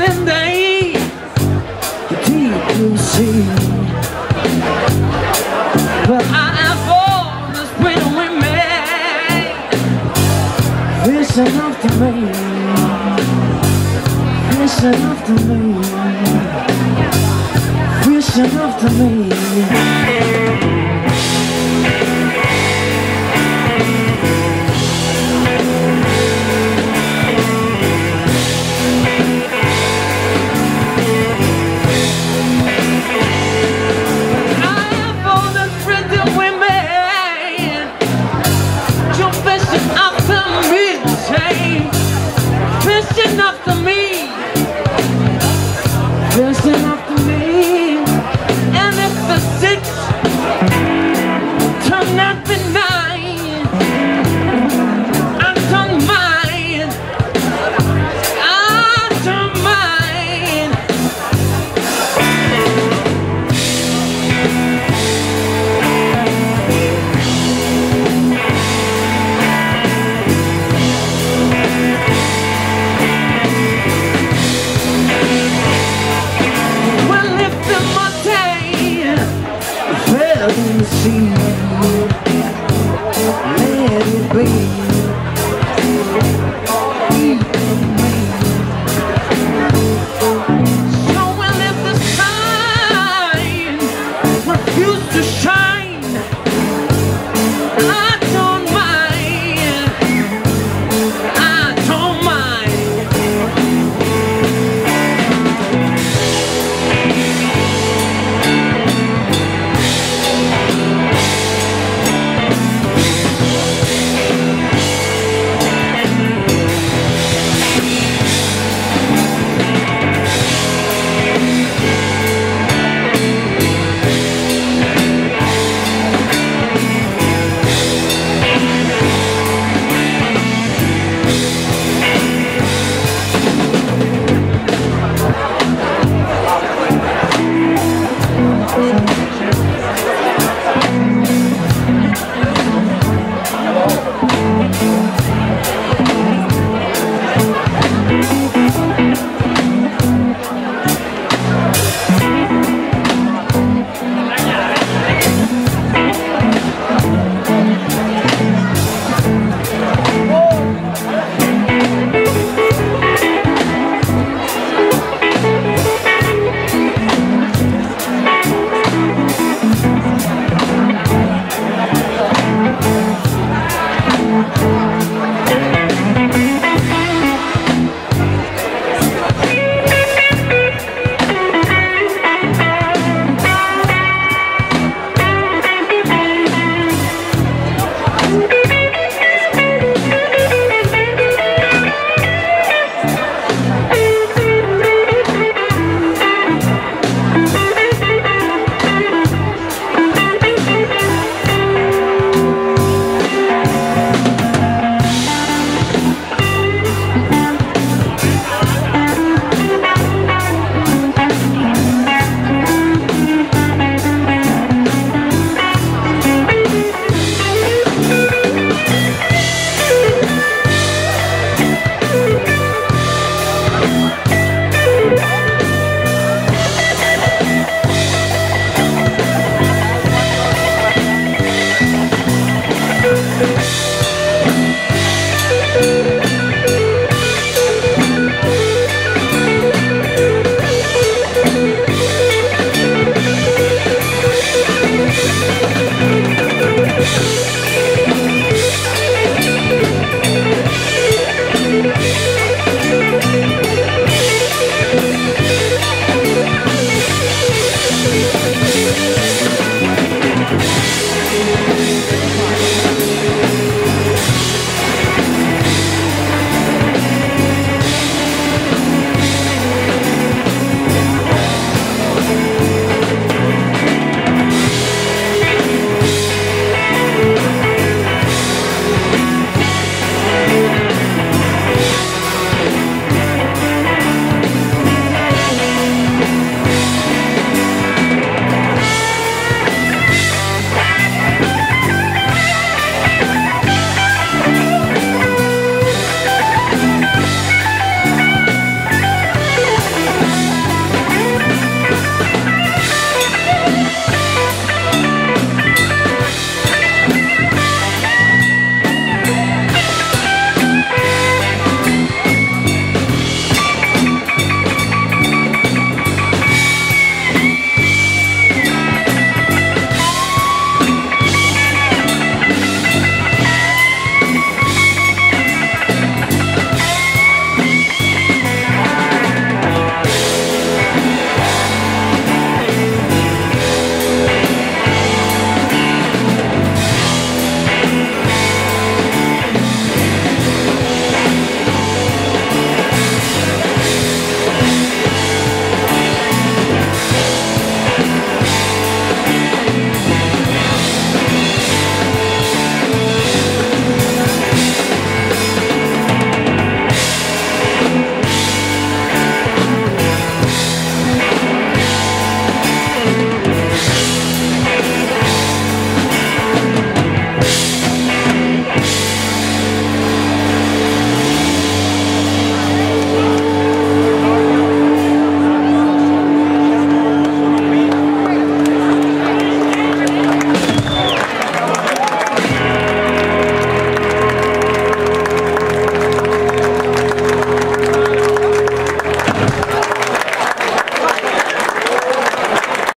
in the, deep blue sea. But I have all this winter women Fishing after me Fishing after me. Fishing after me not Thank